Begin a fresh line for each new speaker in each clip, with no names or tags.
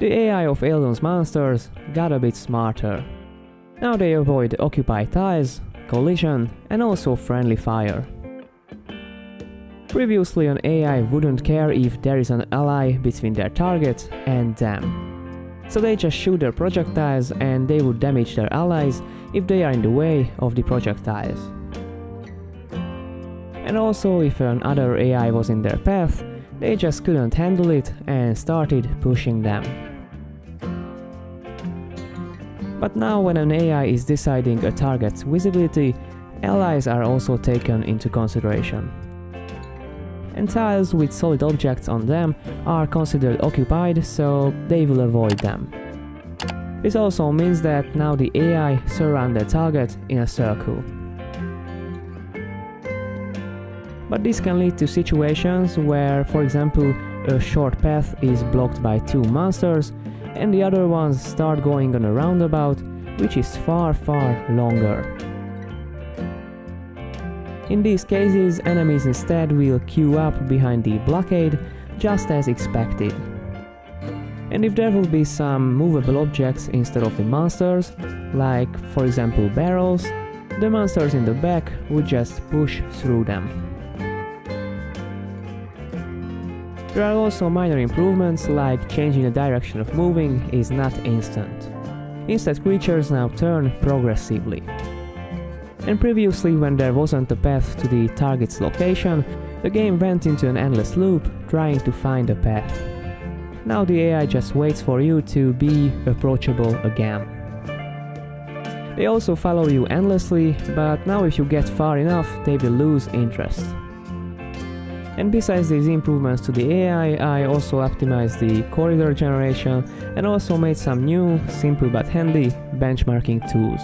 The AI of Aeldun's monsters got a bit smarter. Now they avoid occupied tiles, collision and also friendly fire. Previously an AI wouldn't care if there is an ally between their target and them. So they just shoot their projectiles and they would damage their allies if they are in the way of the projectiles. And also if another AI was in their path, they just couldn't handle it and started pushing them. But now when an AI is deciding a target's visibility, allies are also taken into consideration. And tiles with solid objects on them are considered occupied, so they will avoid them. This also means that now the AI surround the target in a circle. But this can lead to situations where, for example, a short path is blocked by two monsters and the other ones start going on a roundabout, which is far far longer. In these cases, enemies instead will queue up behind the blockade, just as expected. And if there will be some movable objects instead of the monsters, like for example barrels, the monsters in the back would just push through them. There are also minor improvements like changing the direction of moving is not instant. Instead creatures now turn progressively. And previously when there wasn't a path to the target's location, the game went into an endless loop trying to find a path. Now the AI just waits for you to be approachable again. They also follow you endlessly, but now if you get far enough, they will lose interest. And besides these improvements to the AI, I also optimized the corridor generation and also made some new, simple but handy benchmarking tools.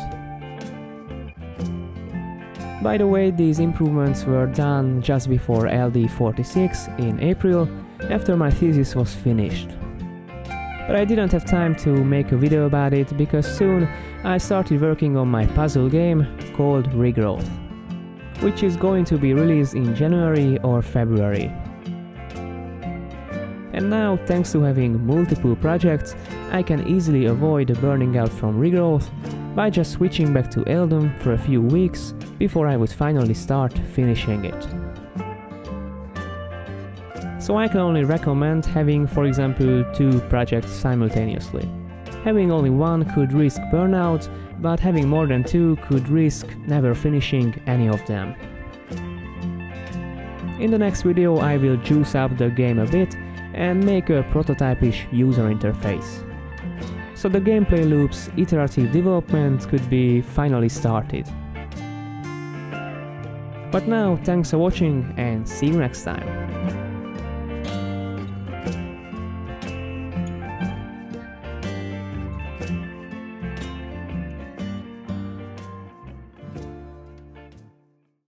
By the way, these improvements were done just before LD46 in April, after my thesis was finished. But I didn't have time to make a video about it because soon I started working on my puzzle game called Regrowth which is going to be released in January or February. And now, thanks to having multiple projects, I can easily avoid burning out from regrowth by just switching back to Aeldun for a few weeks before I would finally start finishing it. So I can only recommend having, for example, two projects simultaneously. Having only one could risk burnout, but having more than two could risk never finishing any of them. In the next video I will juice up the game a bit and make a prototypish user interface. So the gameplay loop's iterative development could be finally started. But now, thanks for watching and see you next time.